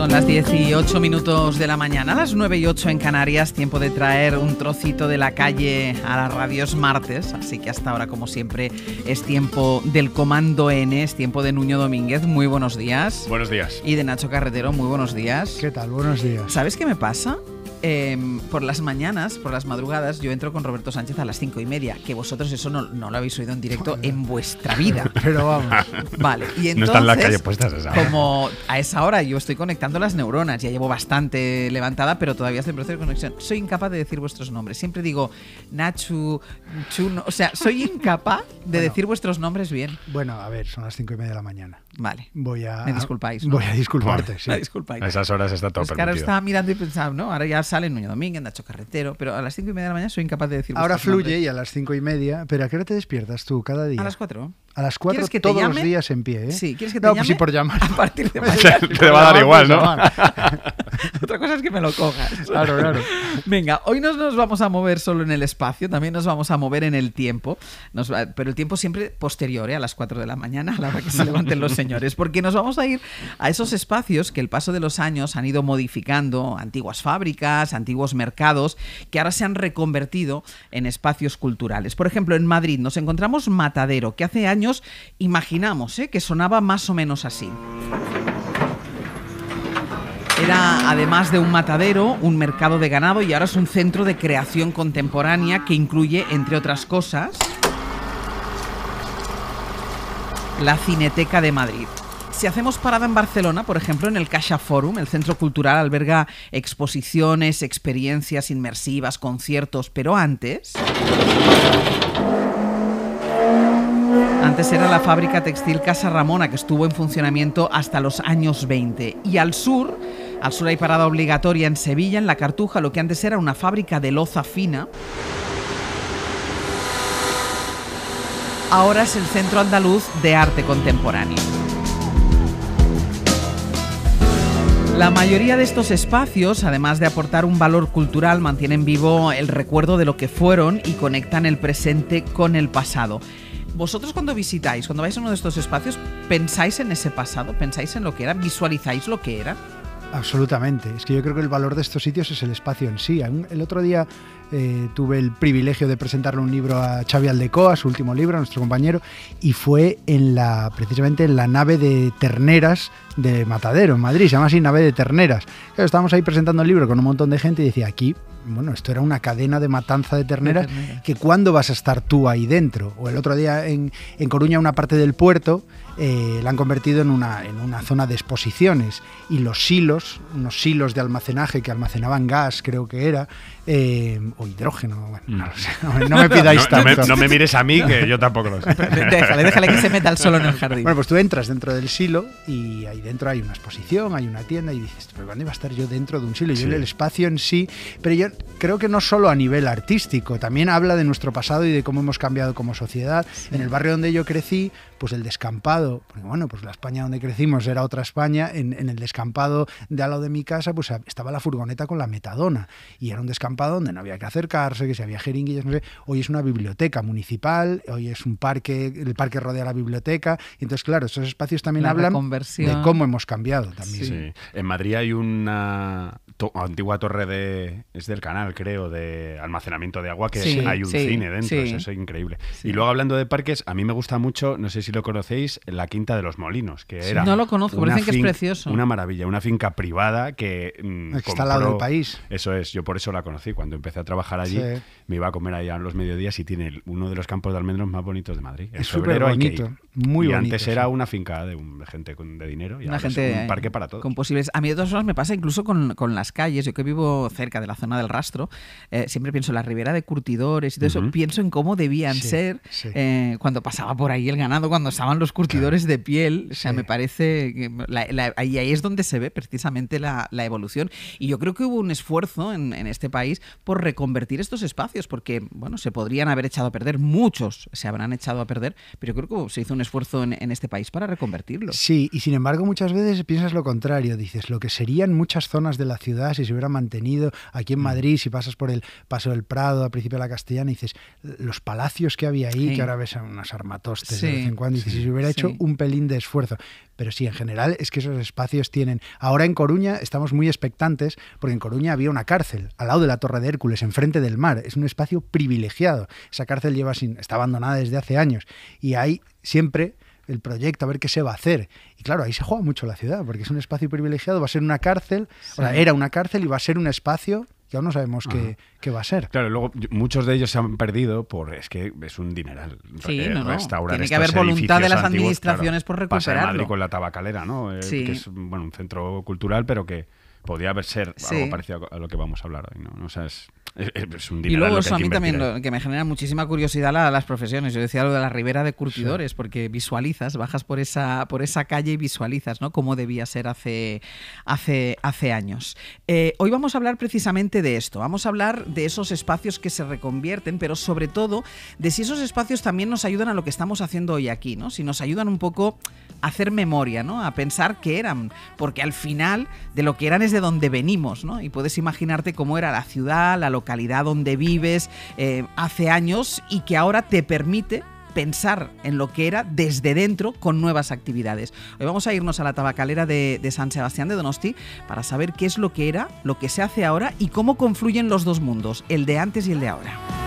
Son las 18 minutos de la mañana, las 9 y 8 en Canarias, tiempo de traer un trocito de la calle a las radios martes, así que hasta ahora, como siempre, es tiempo del Comando N, es tiempo de Nuño Domínguez, muy buenos días. Buenos días. Y de Nacho Carretero, muy buenos días. ¿Qué tal? Buenos días. ¿Sabes qué me pasa? Em, por las mañanas, por las madrugadas, yo entro con Roberto Sánchez a las cinco y media, que vosotros eso no, no lo habéis oído en directo en vuestra vida. Pero vamos. Vale, y entonces, No está en la calle puestas esa hora. como a esa hora yo estoy conectando las neuronas, ya llevo bastante levantada, pero todavía estoy en proceso de conexión. Soy incapaz de decir vuestros nombres. Siempre digo Nachu, Chuno, o sea, soy incapaz de decir vuestros nombres bien. Bueno, a ver, son las cinco y media de la mañana. Vale. Voy a. Me disculpáis, ¿no? Voy a disculparte, sí. Me disculpáis. A esas horas está todo Es que ahora permitido. estaba mirando y pensaba, ¿no? Ahora ya sale Nuño Domínguez, Nacho Carretero, pero a las cinco y media de la mañana soy incapaz de decir Ahora fluye nombres. y a las cinco y media. ¿Pero a qué hora te despiertas tú cada día? A las cuatro. A las cuatro ¿Quieres que te todos los días en pie, ¿eh? Sí, ¿quieres que te No, llame? pues sí, por llamar. A partir de Te- mañana. te va a dar igual, ¿no? Otra cosa es que me lo cojas. Claro, claro. Venga, hoy no nos vamos a mover solo en el espacio, también nos vamos a mover en el tiempo, Nos va- pero el tiempo siempre posterior, ¿eh? a las 4 de la mañana, a la hora que se levanten los señores, porque nos vamos a ir a esos espacios que el paso de los años han ido modificando, antiguas fábricas, antiguos mercados, que ahora se han reconvertido en espacios culturales. Por ejemplo, en Madrid nos encontramos Matadero, que hace años imaginamos ¿eh? que sonaba más o menos así. Era, además de un matadero, un mercado de ganado y ahora es un centro de creación contemporánea que incluye, entre otras cosas, la Cineteca de Madrid. Si hacemos parada en Barcelona, por ejemplo, en el Caixa Forum, el centro cultural alberga exposiciones, experiencias inmersivas, conciertos, pero antes... Antes era la fábrica textil Casa Ramona, que estuvo en funcionamiento hasta los años 20. Y al sur, al sur hay parada obligatoria en Sevilla, en la Cartuja, lo que antes era una fábrica de loza fina. Ahora es el Centro Andaluz de Arte Contemporáneo. La mayoría de estos espacios, además de aportar un valor cultural, mantienen vivo el recuerdo de lo que fueron y conectan el presente con el pasado. Vosotros cuando visitáis, cuando vais a uno de estos espacios, ¿pensáis en ese pasado? ¿Pensáis en lo que era? ¿Visualizáis lo que era? Absolutamente. Es que yo creo que el valor de estos sitios es el espacio en sí. El otro día eh, tuve el privilegio de presentarle un libro a Xavi Aldecoa, su último libro, a nuestro compañero, y fue en la, precisamente en la nave de terneras de Matadero, en Madrid, se llama así nave de terneras. Claro, estábamos ahí presentando el libro con un montón de gente y decía, aquí, bueno, esto era una cadena de matanza de terneras, De terneras. que cuándo vas a estar tú ahí dentro. O el otro día en, en Coruña, una parte del puerto, eh, la han convertido en una, en una zona de exposiciones y los silos, unos silos de almacenaje que almacenaban gas, creo que era, eh, o hidrógeno, bueno, no, lo sé, no, no me pidáis no, no me, tanto. no me mires a mí, que yo tampoco lo sé. Déjale, déjale que se meta el solo en el jardín. Bueno, pues tú entras dentro del silo y ahí dentro hay una exposición, hay una tienda y dices, pero ¿cuándo iba a estar yo dentro de un silo? Y Sí. el espacio en sí, pero yo creo que no solo a nivel artístico, también habla de nuestro pasado y de cómo hemos cambiado como sociedad. En el barrio donde yo crecí, pues el descampado, porque bueno, pues la España donde crecimos era otra España, en, en el descampado de al lado de mi casa, pues estaba la furgoneta con la metadona y era un descampado donde no había que acercarse, que si había jeringuillas, no sé. Hoy es una biblioteca municipal, hoy es un parque, el parque rodea la biblioteca, y entonces claro, esos espacios también La hablan de cómo hemos cambiado también. Sí. En Madrid hay una to- antigua torre de. Es del canal, creo, de almacenamiento de agua, que Sí, hay un sí, cine dentro. sí. Eso es increíble. Sí. Y luego hablando de parques, a mí me gusta mucho, no sé si lo conocéis, la Quinta de los Molinos, que era. No lo conozco, dicen que es precioso. Una maravilla, una finca privada que. mm, Que está al lado del país. Eso es, yo por eso la conocí. Cuando empecé a trabajar allí, Sí. me iba a comer allá en los mediodías y tiene uno de los campos de almendros más bonitos de Madrid. En Es súper febrero hay que bonito, ir. muy y bonito, antes era una finca de, un- de gente con, de dinero y Una ahora es gente un parque para todos. con posibles. A mí de todas formas me pasa incluso con, con las calles. Yo que vivo cerca de la zona del rastro, eh, siempre pienso en la ribera de curtidores y todo eso. Pienso en cómo debían Sí, ser sí. eh, cuando pasaba por ahí el ganado, cuando estaban los curtidores de piel. O sea, Sí. me parece que la- la- ahí, ahí es donde se ve precisamente la, la evolución. Y yo creo que hubo un esfuerzo en, en este país por reconvertir estos espacios, porque bueno, se podrían haber echado a perder, muchos se habrán echado a perder, pero yo creo que se hizo un esfuerzo en, en este país para reconvertirlos. Sí, y sin embargo muchas veces piensas lo contrario, dices, lo que serían muchas zonas de la ciudad si se hubiera mantenido. Aquí en Madrid, si pasas por el Paso del Prado, al principio de la Castellana, y dices, los palacios que había ahí, Sí. que ahora ves unas armatostes Sí, de vez en cuando, sí, si se hubiera hecho un pelín de esfuerzo. Pero sí, en general es que esos espacios tienen... Ahora en Coruña estamos muy expectantes porque en Coruña había una cárcel al lado de la Torre de Hércules, enfrente del mar. Es un espacio privilegiado. Esa cárcel lleva sin, está abandonada desde hace años y hay siempre el proyecto a ver qué se va a hacer. Y claro, ahí se juega mucho la ciudad porque es un espacio privilegiado, va a ser una cárcel, o sea, era una cárcel y va a ser un espacio que aún no sabemos qué, qué va a ser. Claro, luego muchos de ellos se han perdido por es que es un dineral. Sí, eh, no, no. restaurar Tiene que haber voluntad de las antiguos, administraciones por claro. Pasa en recuperarlo. Madrid con la tabacalera, ¿no? Eh, Sí. Que es bueno, un centro cultural, pero que podía haber ser Sí. algo parecido a lo que vamos a hablar hoy, ¿no? O sea, es, es- es un Y dineral. luego eso a mí también lo que me genera muchísima curiosidad la- las profesiones. Yo decía lo de la ribera de curtidores, porque visualizas, bajas por esa, por esa calle y visualizas, ¿no? Cómo debía ser hace, hace, hace años. Eh, hoy vamos a hablar precisamente de esto. Vamos a hablar de esos espacios que se reconvierten, pero sobre todo de si esos espacios también nos ayudan a lo que estamos haciendo hoy aquí, ¿no? Si nos ayudan un poco a hacer memoria, ¿no? A pensar qué eran, porque al final de lo que eran es de donde venimos, ¿no? Y puedes imaginarte cómo era la ciudad, la localidad donde vives eh, hace años y que ahora te permite pensar en lo que era desde dentro con nuevas actividades. Hoy vamos a irnos a la tabacalera de, de San Sebastián de Donosti para saber qué es lo que era, lo que se hace ahora y cómo confluyen los dos mundos, el de antes y el de ahora.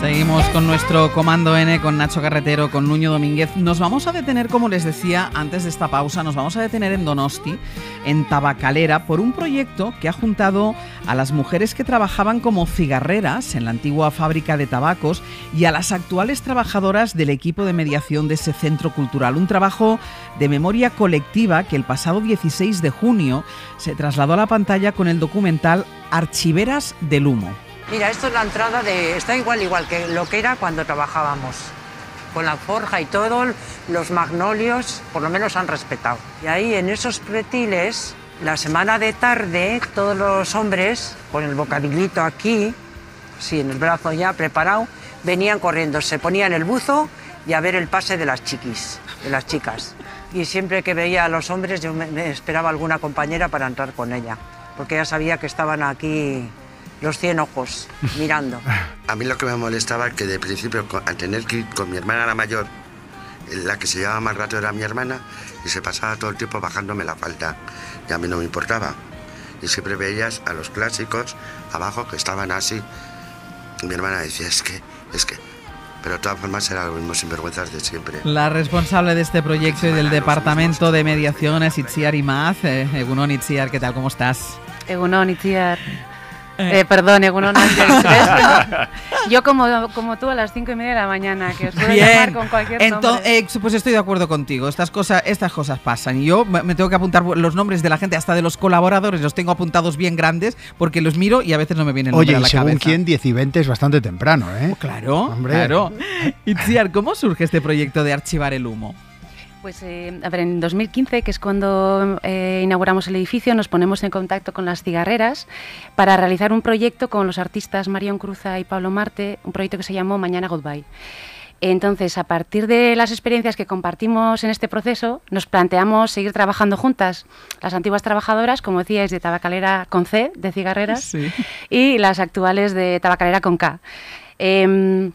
Seguimos con nuestro Comando N, con Nacho Carretero, con Nuño Domínguez. Nos vamos a detener, como les decía antes de esta pausa, nos vamos a detener en Donosti, en Tabacalera, por un proyecto que ha juntado a las mujeres que trabajaban como cigarreras en la antigua fábrica de tabacos y a las actuales trabajadoras del equipo de mediación de ese centro cultural. Un trabajo de memoria colectiva que el pasado 16 de junio se trasladó a la pantalla con el documental Archiveras del Humo. Mira, esto es la entrada de... Está igual, igual que lo que era cuando trabajábamos. Con la forja y todo, los magnolios por lo menos han respetado. Y ahí en esos pretiles, la semana de tarde, todos los hombres, con el bocadillito aquí, sí, en el brazo ya preparado, venían corriendo, se ponían el buzo y a ver el pase de las chiquis, de las chicas. Y siempre que veía a los hombres, yo me, esperaba alguna compañera para entrar con ella, porque ya sabía que estaban aquí los cien ojos mirando. A mí lo que me molestaba es que de principio, al tener que ir con mi hermana la mayor, la que se llevaba más rato era mi hermana, y se pasaba todo el tiempo bajándome la falda. Y a mí no me importaba. Y siempre veías a los clásicos abajo que estaban así. Y mi hermana decía, es que, es que. Pero de todas formas eran los mismos sinvergüenzas de siempre. La responsable de este proyecto y del departamento de mediación es Itziar Imaz. Eh, Egunon Itziar, ¿qué tal? ¿Cómo estás? Egunon, Itziar. Eh, Ángel. ¿Ves que no? Yo como, como tú a las cinco y media de la mañana, que os puedo llamar con cualquier Ento- nombre. eh, pues estoy de acuerdo contigo. Estas cosas, estas cosas pasan. Y yo me tengo que apuntar los nombres de la gente, hasta de los colaboradores, los tengo apuntados bien grandes, porque los miro y a veces no me viene el nombre Oye, a la según cabeza. quién, 10 y 20 es bastante temprano, ¿eh? Claro, Hombre. claro. Itziar, ¿cómo surge este proyecto de archivar el humo? Pues, eh, a ver, en 2015, que es cuando eh, inauguramos el edificio, nos ponemos en contacto con las cigarreras para realizar un proyecto con los artistas Marión Cruza y Pablo Marte, un proyecto que se llamó Mañana Goodbye. Entonces, a partir de las experiencias que compartimos en este proceso, nos planteamos seguir trabajando juntas. Las antiguas trabajadoras, como decíais, de tabacalera con C, de cigarreras, Sí. y las actuales de tabacalera con K. Em,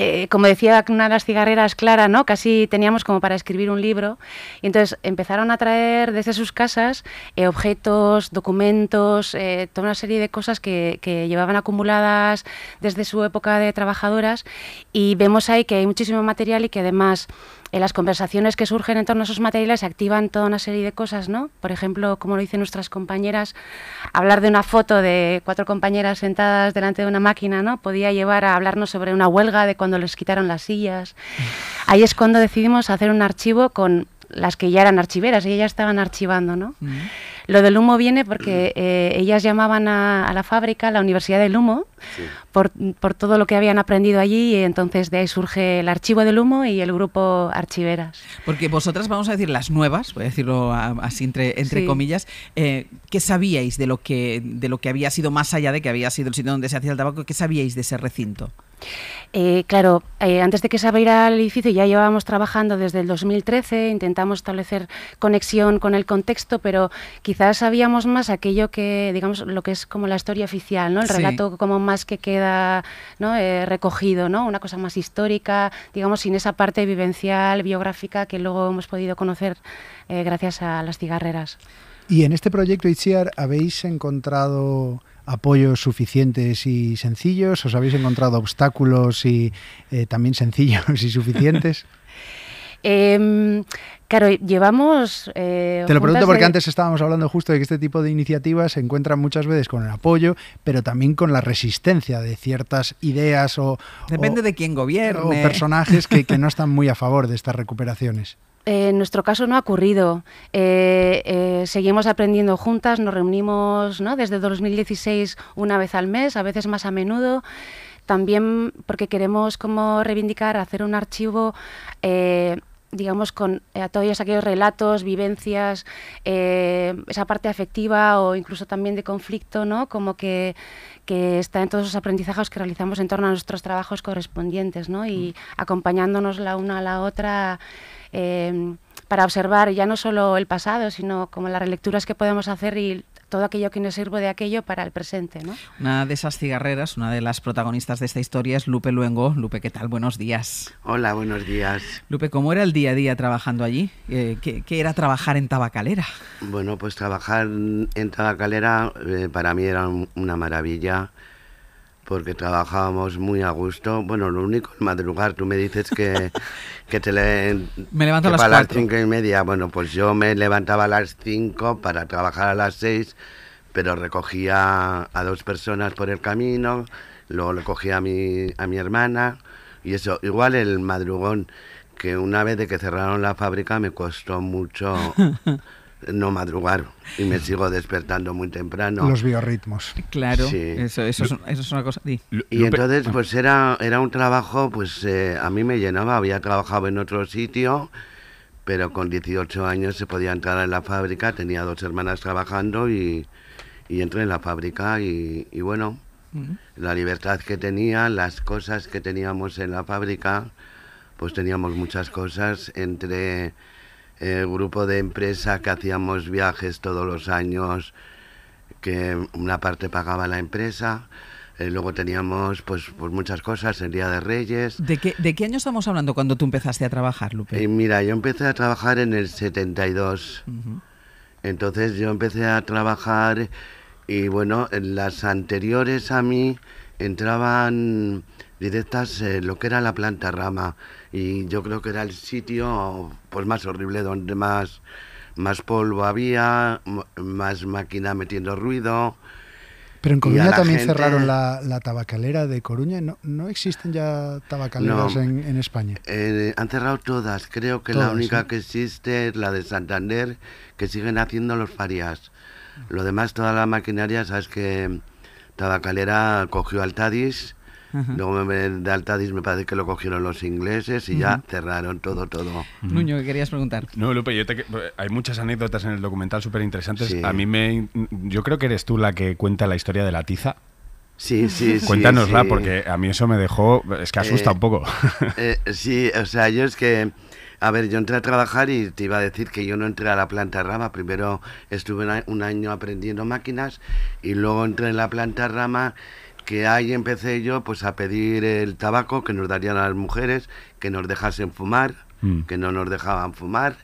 eh, como decía una de las cigarreras, Clara, ¿no? Casi teníamos como para escribir un libro. Y entonces empezaron a traer desde sus casas eh, objetos, documentos, eh, toda una serie de cosas que, que llevaban acumuladas desde su época de trabajadoras. Y vemos ahí que hay muchísimo material y que además en las conversaciones que surgen en torno a esos materiales se activan toda una serie de cosas, ¿no? Por ejemplo, como lo dicen nuestras compañeras, hablar de una foto de cuatro compañeras sentadas delante de una máquina, ¿no? Podía llevar a hablarnos sobre una huelga de cuando les quitaron las sillas. Ahí es cuando decidimos hacer un archivo con las que ya eran archiveras y ellas estaban archivando, ¿no? Lo del humo viene porque eh, ellas llamaban a, a la fábrica la Universidad del Humo por, por todo lo que habían aprendido allí y entonces de ahí surge el archivo del humo y el grupo Archiveras. Porque vosotras, vamos a decir las nuevas, voy a decirlo así entre, entre Sí. comillas, eh, ¿qué sabíais de lo, que, de lo que había sido más allá de que había sido el sitio donde se hacía el tabaco? ¿Qué sabíais de ese recinto? Eh, claro, eh, antes de que se abriera el edificio ya llevábamos trabajando desde el 2013, intentamos establecer conexión con el contexto, pero quizás sabíamos más aquello que, digamos, lo que es como la historia oficial, ¿no? El Sí. relato como más que queda ¿no? Eh, recogido, ¿no? Una cosa más histórica, digamos, sin esa parte vivencial, biográfica que luego hemos podido conocer gracias a las cigarreras. Y en este proyecto Itziar habéis encontrado apoyos suficientes y sencillos, os habéis encontrado obstáculos y eh, también sencillos y suficientes. Em, claro, llevamos... eh, Te lo pregunto porque de- antes estábamos hablando justo de que este tipo de iniciativas se encuentran muchas veces con el apoyo, pero también con la resistencia de ciertas ideas o, Depende o- de quién o gobierne. personajes que, que no están muy a favor de estas recuperaciones. En nuestro caso no ha ocurrido. Eh, eh, seguimos aprendiendo juntas, nos reunimos ¿no? desde 2016 una vez al mes, a veces más a menudo. También porque queremos como reivindicar, hacer un archivo, eh, digamos, con eh, todos aquellos relatos, vivencias, eh, esa parte afectiva o incluso también de conflicto, ¿no? Como que, que está en todos los aprendizajes que realizamos en torno a nuestros trabajos correspondientes, ¿no? Y acompañándonos la una a la otra eh, para observar ya no solo el pasado, sino como las relecturas que podemos hacer y todo aquello que nos sirve de aquello para el presente, ¿no? Una de esas cigarreras, una de las protagonistas de esta historia es Lupe Luengo. Lupe, ¿qué tal? Buenos días. Hola, buenos días. Lupe, ¿cómo era el día a día trabajando allí? Eh, ¿qué, qué era trabajar en Tabacalera? Bueno, pues trabajar en Tabacalera eh, para mí era un- una maravilla porque trabajábamos muy a gusto. Bueno, lo único es madrugar. Tú me dices que, que te le... Me levanto a las para las cinco y media. Bueno, pues yo me levantaba a las cinco para trabajar a las seis, pero recogía a dos personas por el camino, luego le cogía a mi, a mi hermana y eso. Igual el madrugón, que una vez de que cerraron la fábrica me costó mucho no madrugar y me sigo despertando muy temprano. Los biorritmos. Claro, Sí. eso, eso, es, un- eso es una cosa. Y entonces, pues era, era un trabajo, pues eh, a mí me llenaba. Había trabajado en otro sitio, pero con 18 años se podía entrar en la fábrica. Tenía dos hermanas trabajando y, y entré en la fábrica. Y, y bueno, la libertad que tenía, las cosas que teníamos en la fábrica, pues teníamos muchas cosas entre el grupo de empresa que hacíamos viajes todos los años, que una parte pagaba la empresa. eh, luego teníamos pues, pues muchas cosas, el Día de Reyes. ¿De qué, ¿De qué año estamos hablando cuando tú empezaste a trabajar, Lupe? Y mira, yo empecé a trabajar en el 72. Ujú. Entonces yo empecé a trabajar y bueno, en las anteriores a mí entraban directas eh, lo que era la planta rama y yo creo que era el sitio pues más horrible donde más más polvo había, más máquina metiendo ruido. Pero en Coruña la también gente- cerraron la, la tabacalera de Coruña. ¿No, no existen ya tabacaleras No. en, en España? Eh, han cerrado todas, creo que la Todas, única ¿eh? que existe es la de Santander, que siguen haciendo los farias. Lo demás, toda la maquinaria, sabes que Tabacalera cogió Altadis, Ajá. luego me- de Altadis me parece que lo cogieron los ingleses y ya cerraron todo, todo. Nuño, ¿qué querías preguntar? No, Lupe, yo te- hay muchas anécdotas en el documental súper interesantes. Sí. A mí me... Yo creo que eres tú la que cuenta la historia de la tiza. Sí, sí, sí. Cuéntanosla, sí. porque a mí eso me dejó... Es que asusta Eh, un poco. Eh, sí, o sea, yo es que, a ver, yo entré a trabajar y te iba a decir que yo no entré a la planta rama. Primero estuve un año aprendiendo máquinas y luego entré en la planta rama que ahí empecé yo pues a pedir el tabaco que nos darían a las mujeres, que nos dejasen fumar, Mm. que no nos dejaban fumar.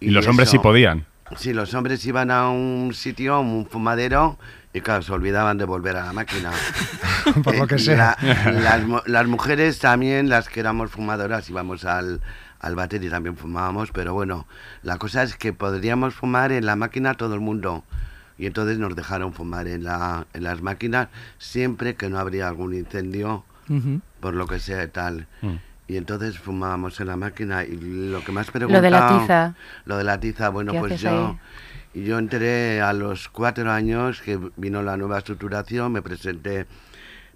y los hombres sí podían. Sí, los hombres iban a un sitio, un fumadero, y claro, se olvidaban de volver a la máquina. Por lo que Eh, sea. la- las, las mujeres también, las que éramos fumadoras, íbamos al, al váter y también fumábamos, pero bueno, la cosa es que podríamos fumar en la máquina todo el mundo. Y entonces nos dejaron fumar en, la, en las máquinas siempre que no habría algún incendio, Ujú. por lo que sea y tal. Mm. Y entonces fumábamos en la máquina y lo que más Lo de la preguntaba- tiza. Lo de la tiza, bueno, ¿Qué pues haces yo, yo entré a los cuatro años que vino la nueva estructuración, me presenté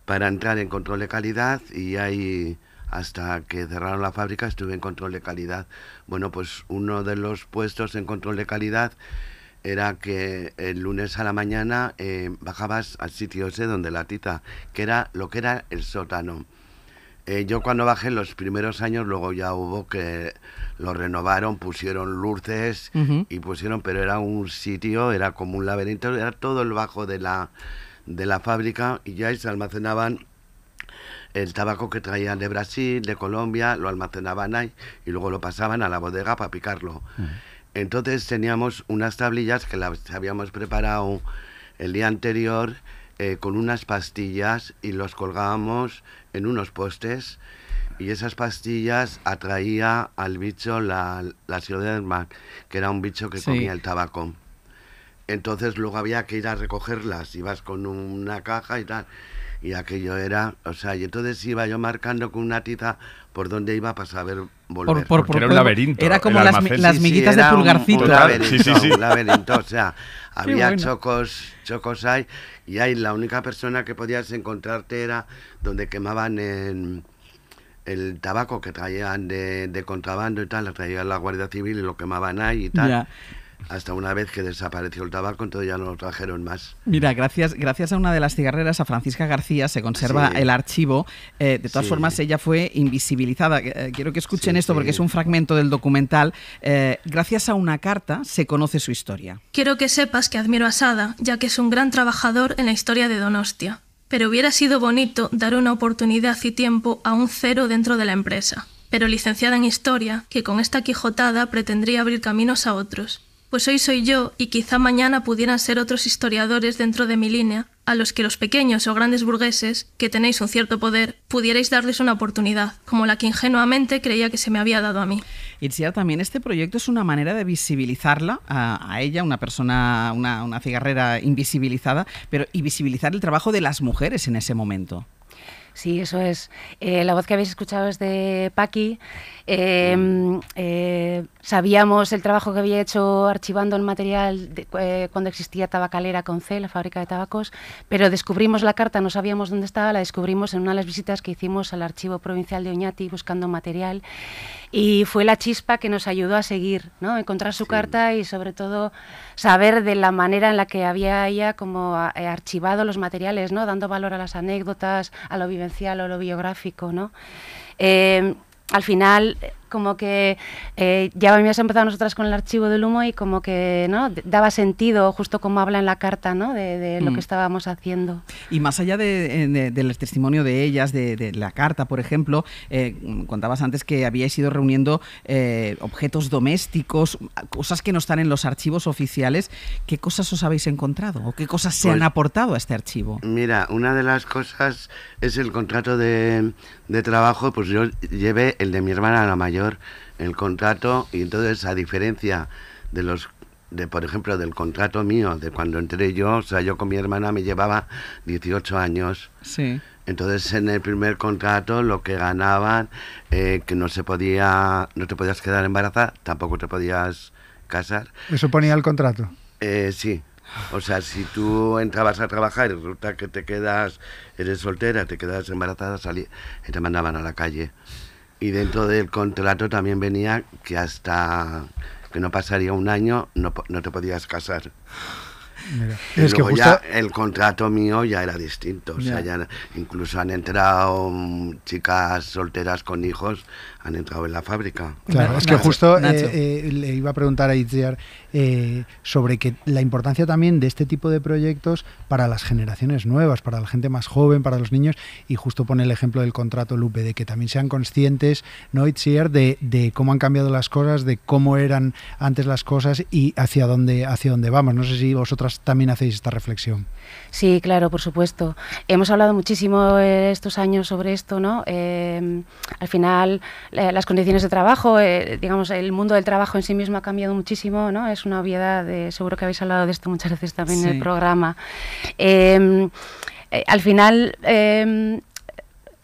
para entrar en control de calidad y ahí hasta que cerraron la fábrica estuve en control de calidad. Bueno, pues uno de los puestos en control de calidad era que el lunes a la mañana eh, bajabas al sitio ese donde la tiza, que era lo que era el sótano. Eh, yo cuando bajé los primeros años, luego ya hubo que lo renovaron, pusieron luces y pusieron, pero era un sitio, era como un laberinto, era todo el bajo de la, de la fábrica y ya ahí se almacenaban el tabaco que traían de Brasil, de Colombia, lo almacenaban ahí y luego lo pasaban a la bodega para picarlo. Entonces teníamos unas tablillas que las habíamos preparado el día anterior eh, con unas pastillas y los colgábamos en unos postes y esas pastillas atraía al bicho la, la scleroderma, que era un bicho que Sí. comía el tabaco. Entonces luego había que ir a recogerlas, ibas con una caja y tal. Y aquello era, o sea, y entonces iba yo marcando con una tiza por dónde iba para saber volver. Porque era un laberinto, Era como el las, las Sí, sí, miguitas de pulgarcito. Un, laberinto, sí, sí, sí. un laberinto, o sea, había bueno. chocos, chocos hay, y ahí la única persona que podías encontrarte era donde quemaban en- el tabaco que traían de, de contrabando y tal, lo traía la Guardia Civil y lo quemaban ahí y tal. Ya. Hasta una vez que desapareció el tabaco, entonces ya no lo trajeron más. Mira, gracias, gracias a una de las cigarreras, a Francisca García, se conserva Sí. el archivo. Eh, de todas Sí. formas, ella fue invisibilizada. Eh, quiero que escuchen Sí, esto porque es un fragmento del documental. Eh, gracias a una carta se conoce su historia. Quiero que sepas que admiro a Sada, ya que es un gran trabajador en la historia de Donostia. Pero hubiera sido bonito dar una oportunidad y tiempo a un cero dentro de la empresa. Pero licenciada en historia, que con esta quijotada pretendría abrir caminos a otros. Pues hoy soy yo y quizá mañana pudieran ser otros historiadores dentro de mi línea, a los que los pequeños o grandes burgueses, que tenéis un cierto poder, pudierais darles una oportunidad, como la que ingenuamente creía que se me había dado a mí. Itziar, también este proyecto es una manera de visibilizarla a, a ella, una persona, una, una cigarrera invisibilizada, pero y visibilizar el trabajo de las mujeres en ese momento. Sí, eso es. Eh, la voz que habéis escuchado es de Paqui. Eh, eh, sabíamos el trabajo que había hecho archivando el material de- eh, cuando existía Tabacalera con C, la fábrica de tabacos, pero descubrimos la carta, no sabíamos dónde estaba, la descubrimos en una de las visitas que hicimos al archivo provincial de Oñati buscando material y fue la chispa que nos ayudó a seguir, ¿no? encontrar su carta y sobre todo saber de la manera en la que había ella como a- eh, archivado los materiales, ¿no? dando valor a las anécdotas, a lo vivencial o lo biográfico. ¿no? Eh, al final, como que eh, ya habíamos empezado nosotras con el archivo del humo y como que ¿no? Daba sentido, justo como habla en la carta, ¿no? de, de lo Mm. que estábamos haciendo. Y más allá de- de- del testimonio de ellas, de, de la carta, por ejemplo, eh, contabas antes que habíais ido reuniendo eh, objetos domésticos, cosas que no están en los archivos oficiales. ¿Qué cosas os habéis encontrado o qué cosas se Pues- han aportado a este archivo? Mira, una de las cosas es el contrato de, de trabajo, pues yo llevé el de mi hermana la mayor, el contrato, y entonces a diferencia de los, de por ejemplo, del contrato mío, de cuando entré yo, o sea, yo con mi hermana me llevaba 18 años. Sí. Entonces en el primer contrato lo que ganaban, eh, que no se podía, no te podías quedar embarazada, tampoco te podías casar. Eso ponía el contrato. Eh, sí. O sea, si tú entrabas a trabajar y resulta que te quedas, eres soltera, te quedas embarazada, salí, y te mandaban a la calle. Y dentro del contrato también venía que hasta que no pasaría un año no, no te podías casar. Mira. Y Es que luego justo ya el contrato mío ya era distinto. O sea, Ya. ya incluso han entrado mm, chicas solteras con hijos, han entrado en la fábrica. Claro, Nacho, es que justo eh, eh, le iba a preguntar a Itziar eh, sobre que la importancia también de este tipo de proyectos para las generaciones nuevas, para la gente más joven, para los niños, y justo pone el ejemplo del contrato Lupe, de que también sean conscientes, ¿no, Itziar, de, de cómo han cambiado las cosas, de cómo eran antes las cosas y hacia dónde, hacia dónde vamos. No sé si vosotras también hacéis esta reflexión. Sí, claro, por supuesto. Hemos hablado muchísimo estos años sobre esto, ¿no? Eh, al final, las condiciones de trabajo, eh, digamos, el mundo del trabajo en sí mismo ha cambiado muchísimo, ¿no? Es una obviedad, eh, seguro que habéis hablado de esto muchas veces también en el programa. Eh, eh, al final, eh,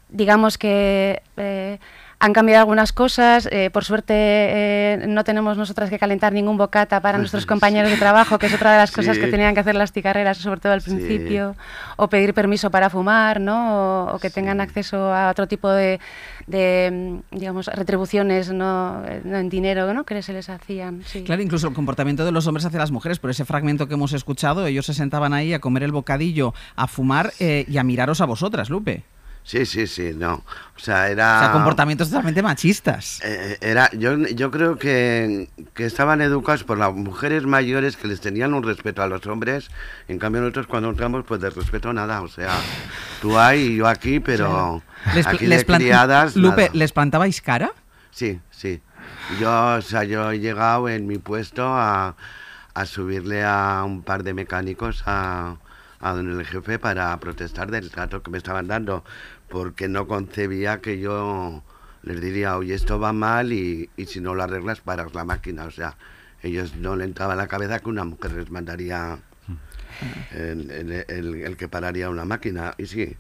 digamos que eh, han cambiado algunas cosas. eh, por suerte eh, no tenemos nosotras que calentar ningún bocata para nuestros compañeros de trabajo, que es otra de las cosas que tenían que hacer las ticarreras, sobre todo al Sí. principio, o pedir permiso para fumar, ¿no? O, o que Sí. tengan acceso a otro tipo de, de, mm, digamos, retribuciones no, Eh, no en dinero, ¿no? Que se les hacían. Sí. Claro, incluso el comportamiento de los hombres hacia las mujeres. Por ese fragmento que hemos escuchado, ellos se sentaban ahí a comer el bocadillo, a fumar eh, y a miraros a vosotras, Lupe. Sí, sí, sí, no. O sea, era... O sea, comportamientos totalmente machistas. Eh, era, yo, yo creo que, que estaban educados por las mujeres mayores que les tenían un respeto a los hombres. En cambio nosotros cuando entramos, pues de respeto nada. O sea, tú ahí y yo aquí, pero Les, aquí les de criadas, Lupe, nada. ¿les plantabais cara? Sí, sí. Yo, o sea, yo he llegado en mi puesto a, a subirle a un par de mecánicos a, a don el jefe para protestar del trato que me estaban dando, porque no concebía que yo les diría, oye, esto va mal y, y si no lo arreglas, paras la máquina. O sea, ellos no le entraba a la cabeza que una mujer les mandaría el, el- el- el que pararía una máquina. Y sí,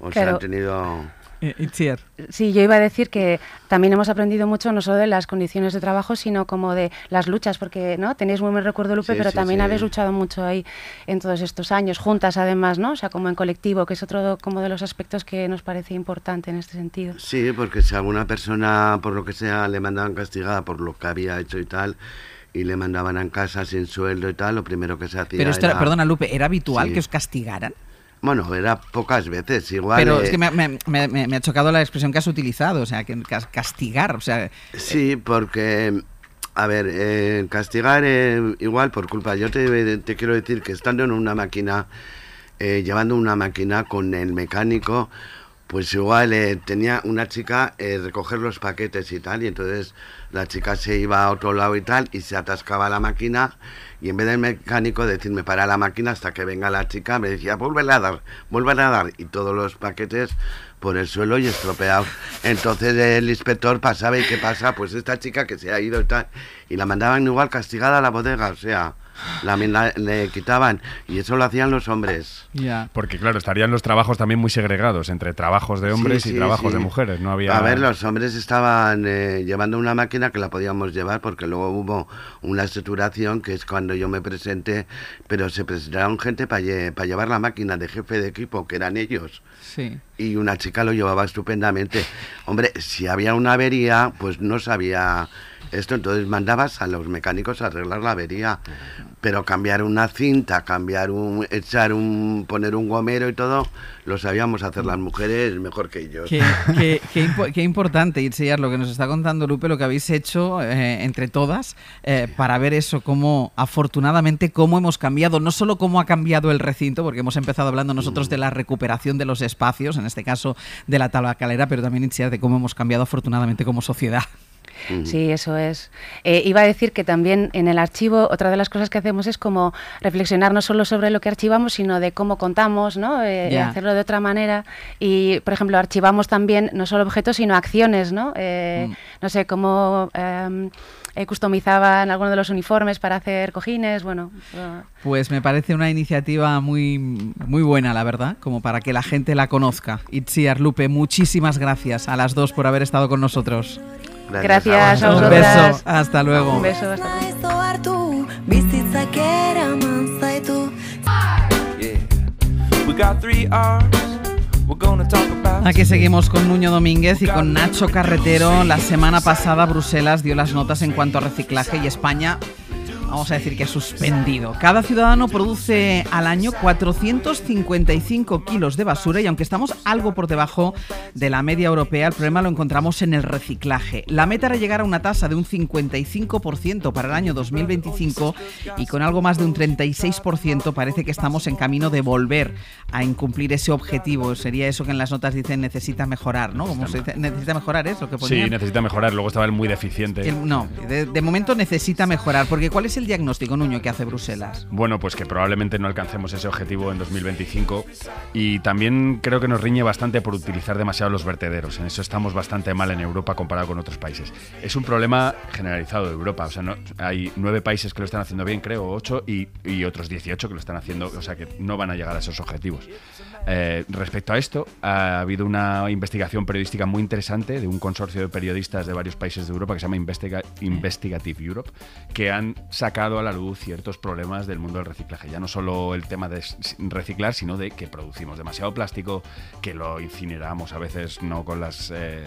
o sea, Claro. han tenido... Eh, Itziar. Sí, yo iba a decir que también hemos aprendido mucho no solo de las condiciones de trabajo, sino como de las luchas, porque no tenéis muy buen recuerdo, Lupe, Sí, pero sí, también sí. habéis luchado mucho ahí en todos estos años, juntas además, ¿no? O sea, como en colectivo, que es otro como de los aspectos que nos parece importante en este sentido. Sí, porque si a alguna persona, por lo que sea, le mandaban castigada por lo que había hecho y tal, y le mandaban a casa sin sueldo y tal, lo primero que se hacía Pero esto, era- era- perdona, Lupe, ¿era habitual Sí. que os castigaran? Bueno, era pocas veces, igual... Pero eh, es que me, me- me- me- me ha chocado la expresión que has utilizado, o sea, que cas- castigar, o sea, Sí, porque, a ver, eh, castigar eh, igual por culpa. Yo te, te quiero decir que estando en una máquina, eh, llevando una máquina con el mecánico, pues igual eh, tenía una chica eh, recoger los paquetes y tal, y entonces la chica se iba a otro lado y tal, y se atascaba la máquina, y en vez del mecánico decirme para la máquina hasta que venga la chica, me decía, vuelve a dar, vuelve a dar, y todos los paquetes por el suelo y estropeados. Entonces el inspector pasaba y qué pasa, pues esta chica que se ha ido y tal, y la mandaban igual castigada a la bodega, o sea, la, la- le quitaban, y eso lo hacían los hombres. Porque claro, estarían los trabajos también muy segregados entre trabajos de hombres Sí, y trabajos sí. de mujeres. No había. A ver, los hombres estaban eh, llevando una máquina que la podíamos llevar porque luego hubo una estructuración que es cuando yo me presenté, pero se presentaron gente para llevar la máquina de jefe de equipo, que eran ellos. Sí. Y una chica lo llevaba estupendamente. Hombre, si había una avería, pues no sabía esto, entonces mandabas a los mecánicos a arreglar la avería. Pero cambiar una cinta, cambiar un, echar un, poner un gomero y todo, lo sabíamos hacer las mujeres mejor que ellos. Qué, qué- qué impo- qué importante, Itziar, lo que nos está contando Lupe, lo que habéis hecho eh, entre todas eh, para ver eso, cómo afortunadamente cómo hemos cambiado, no solo cómo ha cambiado el recinto, porque hemos empezado hablando nosotros de la recuperación de los espacios, en este caso de la tabacalera, pero también Itziar de cómo hemos cambiado afortunadamente como sociedad. Sí, eso es. Eh, iba a decir que también en el archivo otra de las cosas que hacemos es como reflexionar no solo sobre lo que archivamos, sino de cómo contamos, ¿no? Eh, Ya. hacerlo de otra manera. Y, por ejemplo, archivamos también no solo objetos, sino acciones, ¿no? Eh, No sé, cómo em, eh, customizaban algunos de los uniformes para hacer cojines, bueno. eh, Pues me parece una iniciativa muy, muy buena, la verdad, como para que la gente la conozca. Itziar, Lupe, muchísimas gracias a las dos por haber estado con nosotros. Gracias a Un beso, hasta luego. Un beso, hasta luego. We got three R's. We're gonna talk about. Aquí seguimos con Nuño Domínguez y con Nacho Carretero. La semana pasada Bruselas dio las notas en cuanto a reciclaje y España, vamos a decir que suspendido. Cada ciudadano produce al año 455 kilos de basura y aunque estamos algo por debajo de la media europea, el problema lo encontramos en el reciclaje. La meta era llegar a una tasa de un 55% para el año 2025 y con algo más de un 36% parece que estamos en camino de volver a incumplir ese objetivo. Sería eso que en las notas dicen necesita mejorar, ¿no? Como se dice, necesita mejorar es lo que Sí, necesita mejorar. Luego estaba el muy deficiente. El- no, de, de momento necesita mejorar, porque ¿cuál es el diagnóstico, Nuño, que hace Bruselas? Bueno, pues que probablemente no alcancemos ese objetivo en 2025 y también creo que nos riñe bastante por utilizar demasiado los vertederos. En eso estamos bastante mal en Europa comparado con otros países. Es un problema generalizado de Europa. O sea, no, hay nueve países que lo están haciendo bien, creo, ocho, y, y otros 18 que lo están haciendo, o sea, que no van a llegar a esos objetivos. Eh, respecto a esto, ha habido una investigación periodística muy interesante de un consorcio de periodistas de varios países de Europa que se llama Investiga- Investigative Europe, que han sacado a la luz ciertos problemas del mundo del reciclaje. Ya no solo el tema de reciclar, sino de que producimos demasiado plástico, que lo incineramos a veces no con las eh,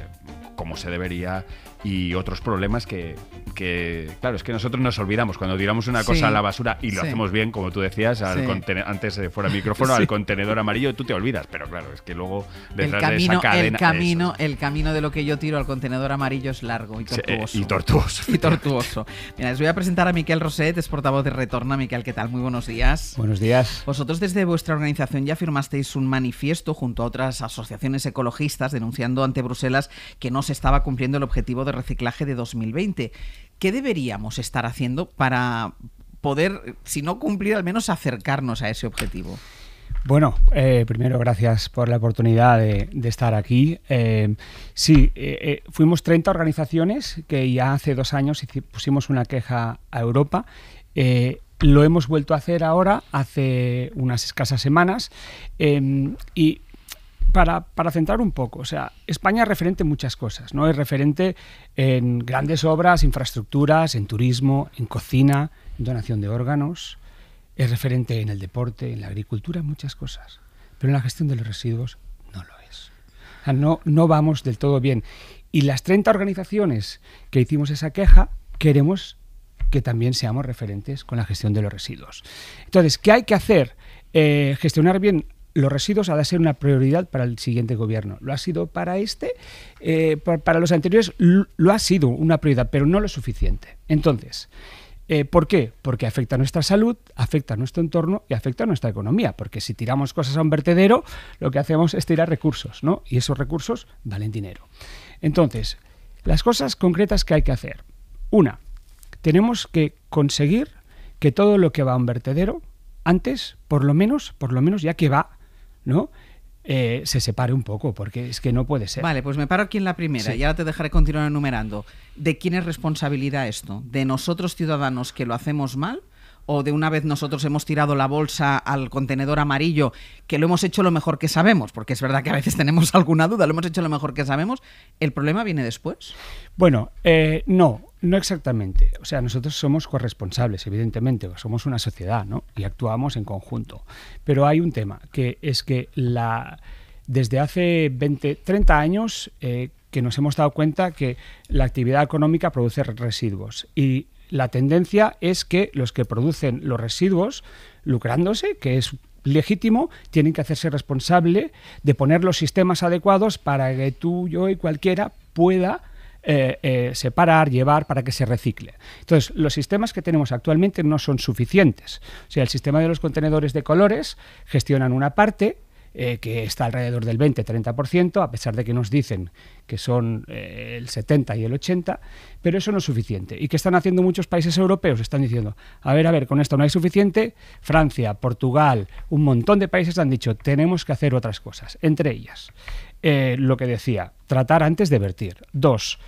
como se debería y otros problemas que, que, claro, es que nosotros nos olvidamos cuando tiramos una cosa Sí. a la basura y lo Sí. hacemos bien, como tú decías, al Sí. antes de fuera del micrófono, Sí. al contenedor amarillo, tú te olvidas, pero claro, es que luego El detrás camino, de esa cadena... el, camino, el camino de lo que yo tiro al contenedor amarillo es largo y Sí, eh, tortuoso. y tortuoso. Y tortuoso. Mira, les voy a presentar a Miquel Roset, es portavoz de Retorna. Miquel, ¿qué tal? Muy buenos días. Buenos días. Vosotros desde vuestra organización ya firmasteis un manifiesto junto a otras asociaciones ecologistas denunciando ante Bruselas que no se estaba cumpliendo el objetivo de reciclaje de 2020. ¿Qué deberíamos estar haciendo para poder, si no cumplir, al menos acercarnos a ese objetivo? Bueno, eh, primero gracias por la oportunidad de, de estar aquí. Eh, sí, eh, fuimos 30 organizaciones que ya hace dos años pusimos una queja a Europa. Lo hemos vuelto a hacer ahora, hace unas escasas semanas. eh, y para, para centrar un poco, o sea, España es referente en muchas cosas, ¿no? Es referente en grandes obras, infraestructuras, en turismo, en cocina, en donación de órganos, es referente en el deporte, en la agricultura, en muchas cosas. Pero en la gestión de los residuos no lo es. O sea, no, no vamos del todo bien. Y las 30 organizaciones que hicimos esa queja, queremos que también seamos referentes con la gestión de los residuos. Entonces, ¿qué hay que hacer? Eh, gestionar bien los residuos ha de ser una prioridad para el siguiente gobierno. Lo ha sido para este, eh, pa- para los anteriores lo ha sido una prioridad, pero no lo suficiente. Entonces, eh, ¿por qué? Porque afecta a nuestra salud, afecta a nuestro entorno y afecta a nuestra economía. Porque si tiramos cosas a un vertedero, lo que hacemos es tirar recursos, ¿no? Y esos recursos valen dinero. Entonces, las cosas concretas que hay que hacer. Una, tenemos que conseguir que todo lo que va a un vertedero, antes, por lo menos, por lo menos ya que va, ¿no? Eh, se separe un poco, porque es que no puede ser. Vale, pues me paro aquí en la primera Sí. y ahora te dejaré continuar enumerando. ¿De quién es responsabilidad esto? ¿De nosotros ciudadanos que lo hacemos mal? ¿O de una vez nosotros hemos tirado la bolsa al contenedor amarillo, que lo hemos hecho lo mejor que sabemos? Porque es verdad que a veces tenemos alguna duda, lo hemos hecho lo mejor que sabemos. ¿El problema viene después? Bueno, eh, no, no exactamente. O sea, nosotros somos corresponsables, evidentemente, somos una sociedad, ¿no? Y actuamos en conjunto. Pero hay un tema, que es que la, desde hace 20, 30 años eh, que nos hemos dado cuenta que la actividad económica produce re- residuos. Y la tendencia es que los que producen los residuos, lucrándose, que es legítimo, tienen que hacerse responsable de poner los sistemas adecuados para que tú, yo y cualquiera pueda eh, eh, separar, llevar para que se recicle. Entonces, los sistemas que tenemos actualmente no son suficientes. O sea, el sistema de los contenedores de colores gestionan una parte eh, que está alrededor del 20-30%, a pesar de que nos dicen que son el 70 y el 80, pero eso no es suficiente. ¿Y qué están haciendo muchos países europeos? Están diciendo, a ver, a ver, con esto no hay suficiente. Francia, Portugal, un montón de países han dicho, tenemos que hacer otras cosas, entre ellas. Eh, lo que decía, tratar antes de vertir. Dos,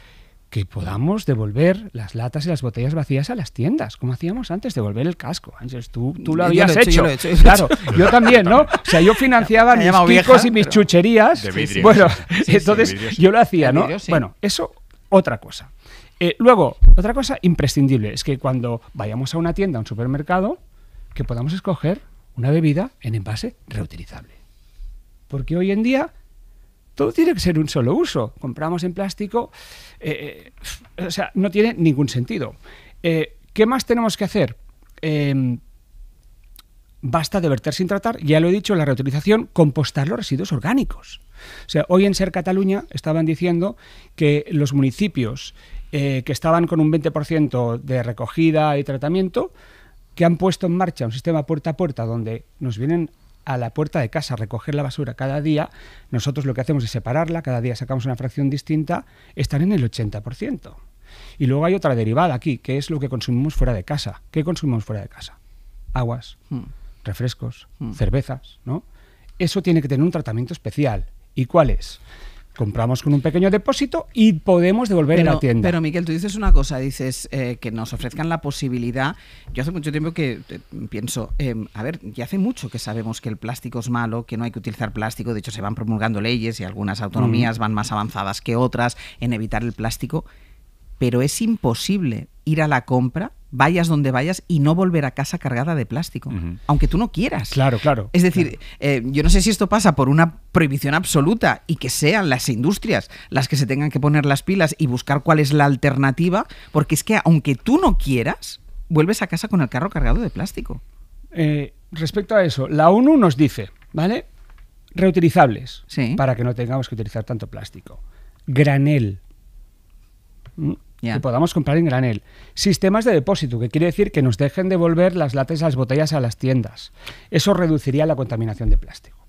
que podamos devolver las latas y las botellas vacías a las tiendas, como hacíamos antes, devolver el casco. Ángeles, tú, tú lo Yo habías lo he hecho, hecho. yo lo he hecho, yo lo he claro, hecho. yo también, ¿no? O sea, yo financiaba mis vieja, y mis chucherías. De vidrio. Bueno, Sí, sí, entonces de vidrio, sí. yo lo hacía, ¿no? vidrio, sí. Bueno, eso, otra cosa. Eh, luego, otra cosa imprescindible es que cuando vayamos a una tienda, a un supermercado, que podamos escoger una bebida en envase reutilizable. Porque hoy en día todo tiene que ser un solo uso. Compramos en plástico, eh, eh, o sea, no tiene ningún sentido. Eh, ¿Qué más tenemos que hacer? Eh, basta de verter sin tratar, ya lo he dicho, la reutilización, compostar los residuos orgánicos. O sea, hoy en Ser Cataluña estaban diciendo que los municipios que estaban con un 20% de recogida y tratamiento, que han puesto en marcha un sistema puerta a puerta donde nos vienen a la puerta de casa a recoger la basura cada día, nosotros lo que hacemos es separarla, cada día sacamos una fracción distinta, están en el 80%. Y luego hay otra derivada aquí, que es lo que consumimos fuera de casa. ¿Qué consumimos fuera de casa? Aguas, Hmm. refrescos, Mm. cervezas, ¿no? Eso tiene que tener un tratamiento especial. ¿Y cuál es? Compramos con un pequeño depósito y podemos devolver en la tienda. Pero Miguel, tú dices una cosa, dices eh, que nos ofrezcan la posibilidad. Yo hace mucho tiempo que eh, pienso, eh, a ver, ya hace mucho que sabemos que el plástico es malo, que no hay que utilizar plástico. De hecho, se van promulgando leyes y algunas autonomías van más avanzadas que otras en evitar el plástico. Pero es imposible ir a la compra vayas donde vayas y no volver a casa cargada de plástico, aunque tú no quieras. Claro, claro. Es decir, eh, yo no sé si esto pasa por una prohibición absoluta y que sean las industrias las que se tengan que poner las pilas y buscar cuál es la alternativa, porque es que aunque tú no quieras, vuelves a casa con el carro cargado de plástico. Eh, respecto a eso, la ONU nos dice, ¿vale? Reutilizables, Sí. para que no tengamos que utilizar tanto plástico. Granel, que podamos comprar en granel. Sistemas de depósito, que quiere decir que nos dejen devolver las latas y las botellas a las tiendas. Eso reduciría la contaminación de plástico.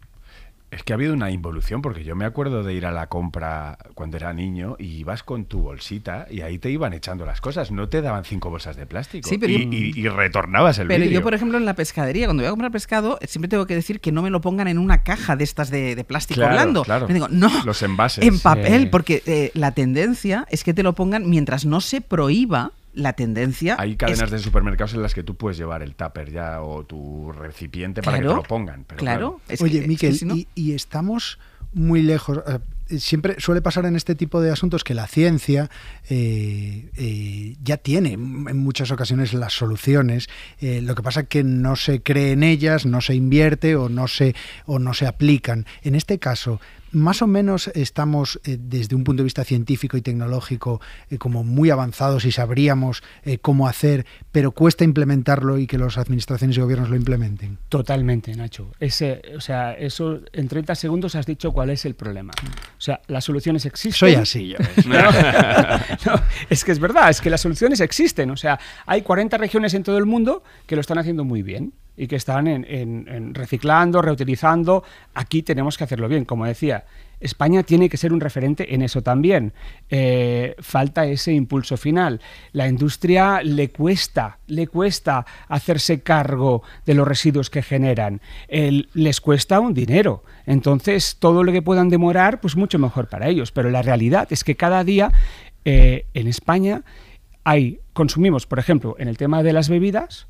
Es que ha habido una involución, porque yo me acuerdo de ir a la compra cuando era niño y ibas con tu bolsita y ahí te iban echando las cosas. No te daban cinco bolsas de plástico. Sí, pero y, yo- y- y retornabas el Pero vidrio. yo, por ejemplo, en la pescadería, cuando voy a comprar pescado, siempre tengo que decir que no me lo pongan en una caja de estas de, de plástico Claro, blando. claro. Me digo, no, Los envases. en papel, Sí. porque eh, la tendencia es que te lo pongan mientras no se prohíba. La tendencia Hay es cadenas que- de supermercados en las que tú puedes llevar el tupper ya o tu recipiente para que te Claro, lo pongan. pero claro. es Oye, que- es Miquel, que si no- y, y estamos muy lejos. eh, siempre suele pasar en este tipo de asuntos que la ciencia eh, eh, ya tiene en muchas ocasiones las soluciones. eh, lo que pasa es que no se cree en ellas, no se invierte o no se, o no se aplican. En este caso, más o menos estamos eh, desde un punto de vista científico y tecnológico eh, como muy avanzados y sabríamos eh, cómo hacer, pero cuesta implementarlo y que las administraciones y gobiernos lo implementen. Totalmente, Nacho. Ese, o sea, eso en 30 segundos has dicho cuál es el problema. O sea, las soluciones existen. Soy así. No, no, es que es verdad, es que las soluciones existen. O sea, hay 40 regiones en todo el mundo que lo están haciendo muy bien y que están en, en- reciclando, reutilizando. Aquí tenemos que hacerlo bien. Como decía, España tiene que ser un referente en eso también. Eh, falta ese impulso final. La industria le cuesta, le cuesta hacerse cargo de los residuos que generan. Les cuesta un dinero. Entonces, todo lo que puedan demorar, pues mucho mejor para ellos. Pero la realidad es que cada día eh, en España hay, consumimos, por ejemplo, en el tema de las bebidas,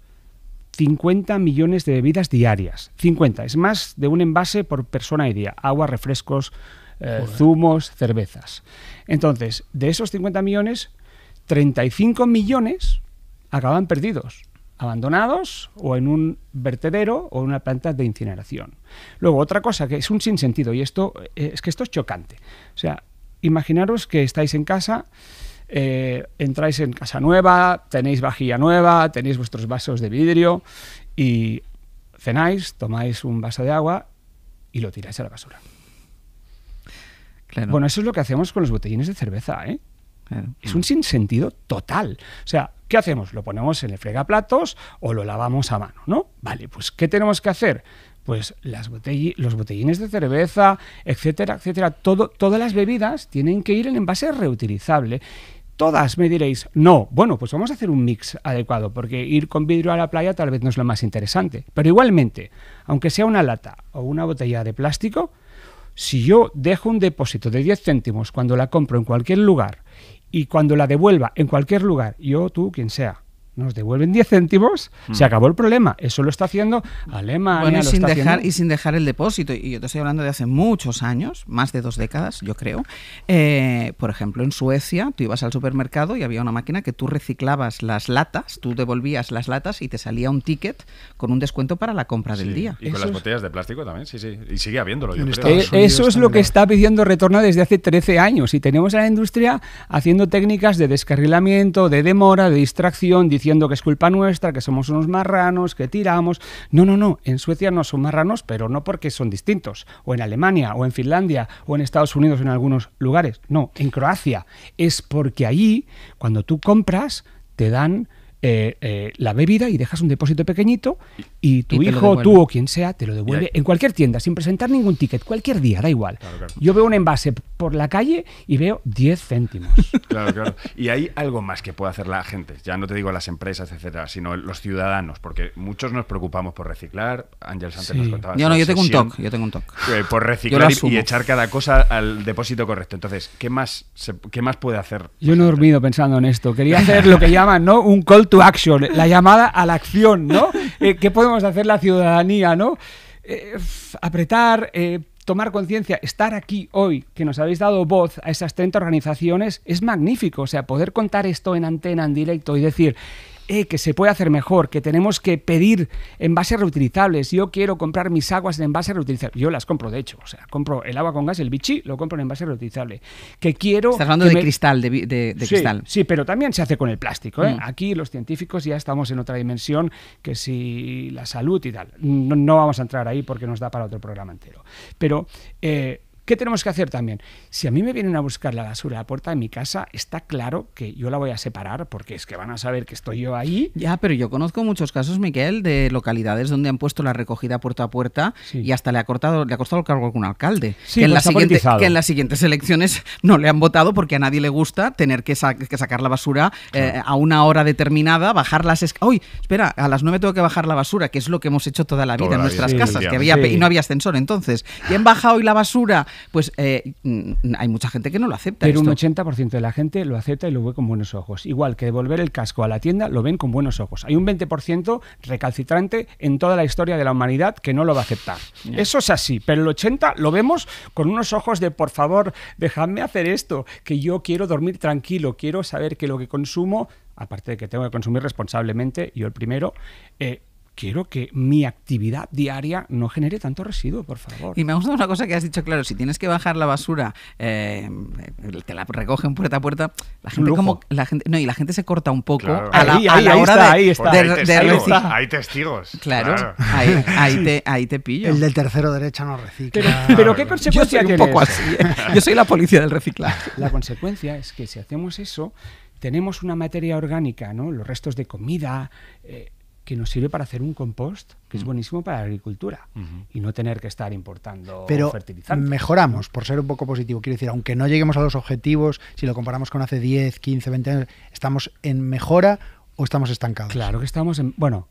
50 millones de bebidas diarias. 50, es más de un envase por persona y día. Agua, refrescos, eh, zumos, cervezas. Entonces, de esos 50 millones, 35 millones acaban perdidos, abandonados o en un vertedero o en una planta de incineración. Luego, otra cosa que es un sinsentido, y esto eh, es que esto es chocante. O sea, imaginaros que estáis en casa eh, entráis en casa nueva, tenéis vajilla nueva, tenéis vuestros vasos de vidrio y cenáis, tomáis un vaso de agua y lo tiráis a la basura. Claro, Bueno, eso es lo que hacemos con los botellines de cerveza, ¿eh? claro. Es un sinsentido total. O sea, ¿qué hacemos? ¿Lo ponemos en el fregaplatos o lo lavamos a mano, no? Vale, pues ¿qué tenemos que hacer? Pues las botelli- los botellines de cerveza, etcétera, etcétera, todo, todas las bebidas tienen que ir en envase reutilizable. Todas me diréis, no, bueno, pues vamos a hacer un mix adecuado, porque ir con vidrio a la playa tal vez no es lo más interesante. Pero igualmente, aunque sea una lata o una botella de plástico, si yo dejo un depósito de 10 céntimos cuando la compro en cualquier lugar y cuando la devuelva en cualquier lugar, yo, tú, quien sea, nos devuelven 10 céntimos, se acabó el problema. Eso lo está haciendo Alemania. Bueno, y lo sin, está dejar, haciendo- y sin dejar el depósito, y yo te estoy hablando de hace muchos años, más de dos décadas, yo creo. Eh, por ejemplo, en Suecia, tú ibas al supermercado y había una máquina que tú reciclabas las latas, tú devolvías las latas y te salía un ticket con un descuento para la compra del día. Y con Eso las es- botellas de plástico también, sí, sí. Y sigue habiéndolo, yo creo. Eh, eso es lo que está pidiendo Retorna desde hace 13 años y tenemos a la industria haciendo técnicas de descarrilamiento, de demora, de distracción, diciendo que es culpa nuestra, que somos unos marranos, que tiramos. No, no, no, en Suecia no son marranos, pero no porque son distintos, o en Alemania, o en Finlandia, o en Estados Unidos en algunos lugares. No, en Croacia. Es porque allí, cuando tú compras, te dan... eh, eh, la bebida y dejas un depósito pequeñito y tu Y hijo, tú o quien sea, te lo devuelve en cualquier tienda, sin presentar ningún ticket, cualquier día, da igual. Yo veo un envase por la calle y veo 10 céntimos. Claro, claro. Y hay algo más que puede hacer la gente. Ya no te digo las empresas, etcétera, sino los ciudadanos, porque muchos nos preocupamos por reciclar. Ángel Sánchez Sí. nos contaba. Yo su no, yo tengo un toque, yo tengo un toque. eh, por reciclar y- echar cada cosa al depósito correcto. Entonces, ¿qué más, se- qué más puede hacer? Yo no he dormido pensando en esto. Quería hacer lo que llaman, ¿no? Un call to la llamada a la acción, ¿no? Eh, ¿Qué podemos hacer la ciudadanía, ¿no? Eh, apretar, eh, tomar conciencia, estar aquí hoy, que nos habéis dado voz a esas 30 organizaciones, es magnífico. O sea, poder contar esto en antena, en directo y decir, eh, que se puede hacer mejor, que tenemos que pedir envases reutilizables. Yo quiero comprar mis aguas en envases reutilizables. Yo las compro, de hecho. O sea, compro el agua con gas, el bichi, lo compro en envase reutilizable. Que quiero. Estás hablando de me- cristal, de, de- de sí, cristal. Sí, pero también se hace con el plástico. ¿eh? Mm. Aquí los científicos ya estamos en otra dimensión que si la salud y tal. No, no vamos a entrar ahí porque nos da para otro programa entero. Pero, eh, ¿qué tenemos que hacer también? Si a mí me vienen a buscar la basura a la puerta de mi casa, está claro que yo la voy a separar porque es que van a saber que estoy yo ahí. Ya, pero yo conozco muchos casos, Miquel, de localidades donde han puesto la recogida puerta a puerta Sí. y hasta le ha cortado, le ha costado el cargo a algún alcalde. Sí, que, en pues la siguiente, que en las siguientes elecciones no le han votado porque a nadie le gusta tener que, sa- que sacar la basura eh, a una hora determinada, bajar las escaleras. ¡Uy! Espera, a las nueve tengo que bajar la basura, que es lo que hemos hecho toda la vida Toda en nuestras vida, casas, que había, Sí. y no había ascensor entonces. ¿Quién baja hoy la basura? Pues eh, hay mucha gente que no lo acepta. Pero un esto. 80% de la gente lo acepta y lo ve con buenos ojos. Igual que devolver el casco a la tienda lo ven con buenos ojos. Hay un 20% recalcitrante en toda la historia de la humanidad que no lo va a aceptar. Eso es así, pero el 80% lo vemos con unos ojos de por favor, dejadme hacer esto, que yo quiero dormir tranquilo, quiero saber que lo que consumo, aparte de que tengo que consumir responsablemente, yo el primero, eh, quiero que mi actividad diaria no genere tanto residuo, por favor. Y me gusta una cosa que has dicho, claro, si tienes que bajar la basura, eh, te la recogen puerta a puerta, la gente lujo. como la gente, no, y la gente se corta un poco Claro. a la, Ahí, a ahí, la ahí hora está, de, ahí está. De- hay, de testigos, reciclar. hay testigos. Claro, Ahí, ahí te, ahí te pillo. El del tercero derecha no recicla. Pero, pero ¿qué Yo consecuencia soy un poco así. ¿eh? Yo soy la policía del reciclaje. La consecuencia es que si hacemos eso, tenemos una materia orgánica, ¿no? los restos de comida, eh, que nos sirve para hacer un compost, que Mm. es buenísimo para la agricultura, y no tener que estar importando Pero fertilizantes. mejoramos, por ser un poco positivo. Quiero decir, aunque no lleguemos a los objetivos, si lo comparamos con hace 10, 15, 20 años, ¿estamos en mejora o estamos estancados? Claro que estamos en... Bueno,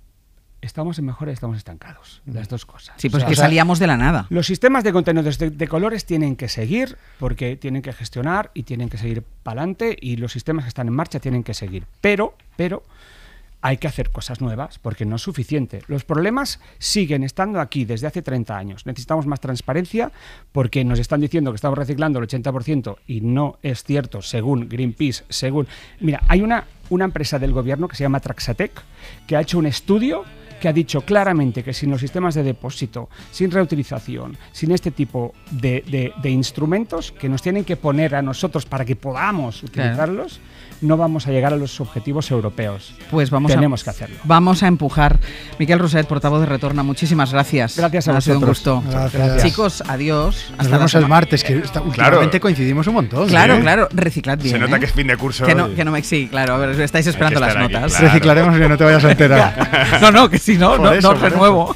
estamos en mejora y estamos estancados. Las dos cosas. Sí, pues O sea, que salíamos de la nada. Los sistemas de contenedores de, de colores tienen que seguir porque tienen que gestionar y tienen que seguir para adelante y los sistemas que están en marcha tienen que seguir. Pero, pero hay que hacer cosas nuevas porque no es suficiente. Los problemas siguen estando aquí desde hace 30 años. Necesitamos más transparencia porque nos están diciendo que estamos reciclando el 80% y no es cierto según Greenpeace, según... Mira, hay una, una empresa del gobierno que se llama Traxatec que ha hecho un estudio que ha dicho claramente que sin los sistemas de depósito, sin reutilización, sin este tipo de, de- de instrumentos que nos tienen que poner a nosotros para que podamos utilizarlos, no vamos a llegar a los objetivos europeos. Pues vamos Tenemos a, que hacerlo. Vamos a empujar. Miquel Roset, portavoz de Retorna, muchísimas gracias. Gracias a Ha sido un vosotros. gusto. Gracias. Chicos, adiós. Nos Hasta la vemos el martes, que está- últimamente coincidimos un montón. Claro, ¿eh? claro. Reciclad bien. Se nota ¿eh? que es fin de curso. Que no, que no me. Sí, claro. A ver, estáis esperando las aquí, notas. claro. Reciclaremos que no te vayas a enterar. No, no, que si no, Por no, eso, no eso. renuevo.